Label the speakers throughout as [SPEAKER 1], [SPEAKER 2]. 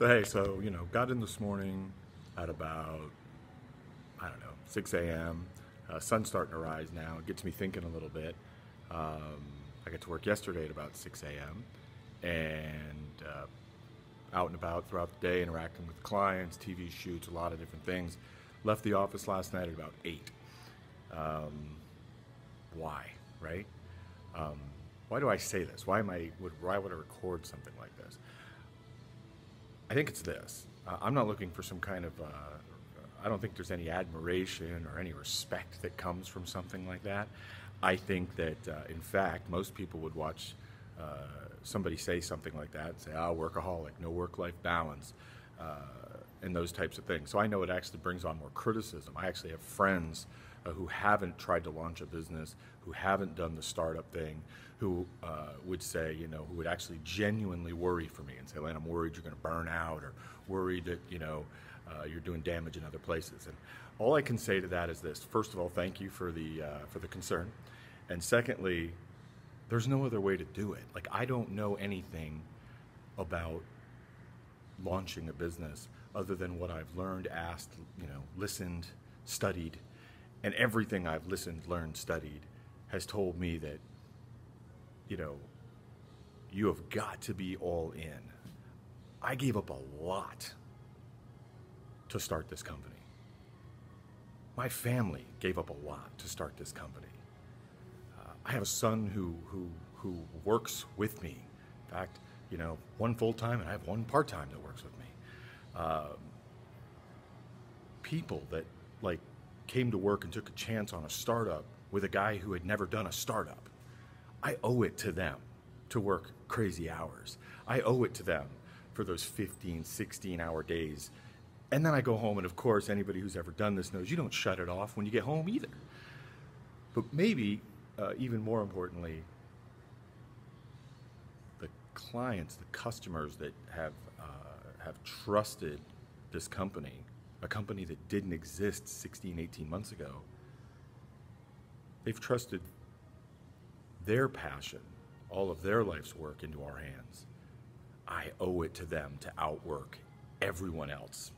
[SPEAKER 1] So hey, so you know, got in this morning at about I don't know 6 a.m. Uh, sun's starting to rise now. It gets me thinking a little bit. Um, I got to work yesterday at about 6 a.m. and uh, out and about throughout the day, interacting with clients, TV shoots, a lot of different things. Left the office last night at about eight. Um, why, right? Um, why do I say this? Why am I? Would, why would I record something like this? I think it's this. Uh, I'm not looking for some kind of. Uh, I don't think there's any admiration or any respect that comes from something like that. I think that, uh, in fact, most people would watch uh, somebody say something like that and say, "Ah, oh, workaholic, no work-life balance." And those types of things. So I know it actually brings on more criticism. I actually have friends uh, who haven't tried to launch a business, who haven't done the startup thing, who uh, would say, you know, who would actually genuinely worry for me and say, Layne, I'm worried you're going to burn out or worried that, you know, uh, you're doing damage in other places. And all I can say to that is this. First of all, thank you for the, uh, for the concern. And secondly, there's no other way to do it. Like, I don't know anything about launching a business other than what I've learned, asked, you know, listened, studied, and everything I've listened, learned, studied has told me that, you know, you have got to be all in. I gave up a lot to start this company. My family gave up a lot to start this company. Uh, I have a son who, who, who works with me. In fact, you know, one full time and I have one part time that works with me. People that like came to work and took a chance on a startup with a guy who had never done a startup. I owe it to them to work crazy hours. I owe it to them for those 15, 16 hour days. And then I go home, and of course, anybody who's ever done this knows you don't shut it off when you get home either. But maybe, uh, even more importantly, the clients, the customers that have have trusted this company, a company that didn't exist 16, 18 months ago, they've trusted their passion, all of their life's work into our hands. I owe it to them to outwork everyone else.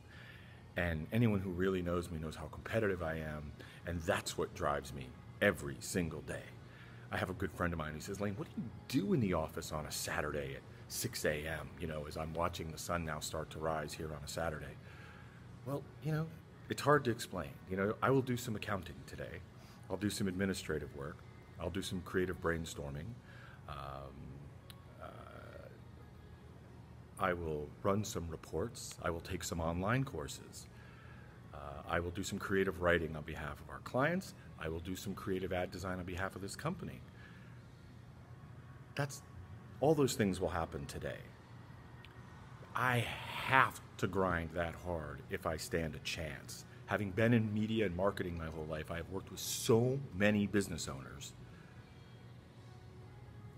[SPEAKER 1] And anyone who really knows me knows how competitive I am, and that's what drives me every single day. I have a good friend of mine who says, Layne, what do you do in the office on a Saturday at 6 a.m., you know, as I'm watching the sun now start to rise here on a Saturday. Well, you know, it's hard to explain. You know, I will do some accounting today. I'll do some administrative work. I'll do some creative brainstorming. Um, uh, I will run some reports. I will take some online courses. Uh, I will do some creative writing on behalf of our clients. I will do some creative ad design on behalf of this company. That's all those things will happen today. I have to grind that hard if I stand a chance. Having been in media and marketing my whole life, I have worked with so many business owners.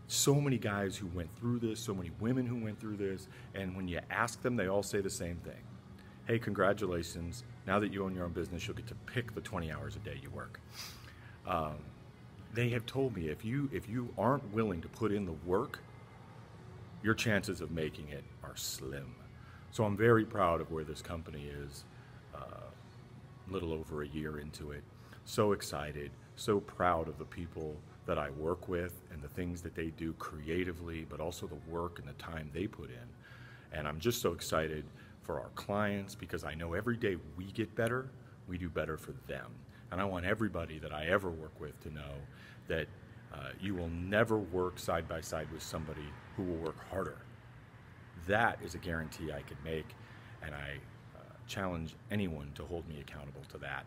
[SPEAKER 1] So many guys who went through this, so many women who went through this, and when you ask them, they all say the same thing. Hey, congratulations. Now that you own your own business, you'll get to pick the 20 hours a day you work. Um, they have told me if you if you aren't willing to put in the work your chances of making it are slim. So I'm very proud of where this company is, uh, a little over a year into it. So excited, so proud of the people that I work with and the things that they do creatively, but also the work and the time they put in. And I'm just so excited for our clients because I know every day we get better, we do better for them. And I want everybody that I ever work with to know that uh, you will never work side by side with somebody who will work harder. That is a guarantee I can make, and I uh, challenge anyone to hold me accountable to that.